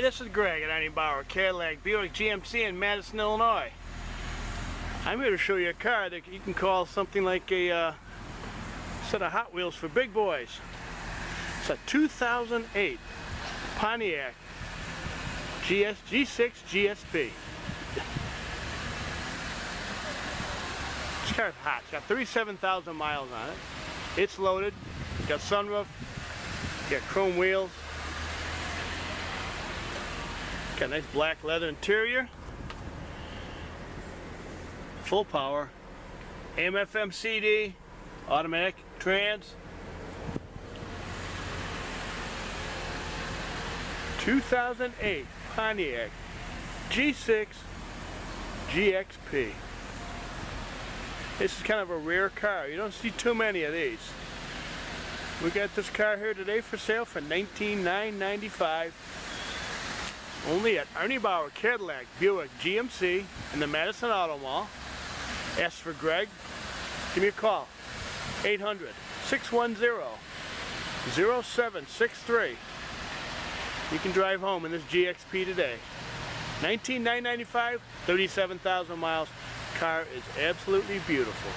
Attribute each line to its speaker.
Speaker 1: Hi, this is Greg at Arnie Bauer, Cadillac, Buick, GMC in Matteson, Illinois. I'm here to show you a car that you can call something like a uh, set of Hot Wheels for big boys. It's a 2008 Pontiac GS G6 GXP. This car's hot. It's got 37,000 miles on it. It's loaded. It's got sunroof. Got chrome wheels. Got a nice black leather interior. Full power. AM FM CD. Automatic trans. 2008 Pontiac G6 GXP. This is kind of a rare car. You don't see too many of these. We got this car here today for sale for $19,995. Only at Arnie Bauer Cadillac Buick GMC in the Matteson Auto Mall. Ask for Greg. Give me a call. 800-610-0763. You can drive home in this GXP today. 19,995, 37,000 miles. Car is absolutely beautiful.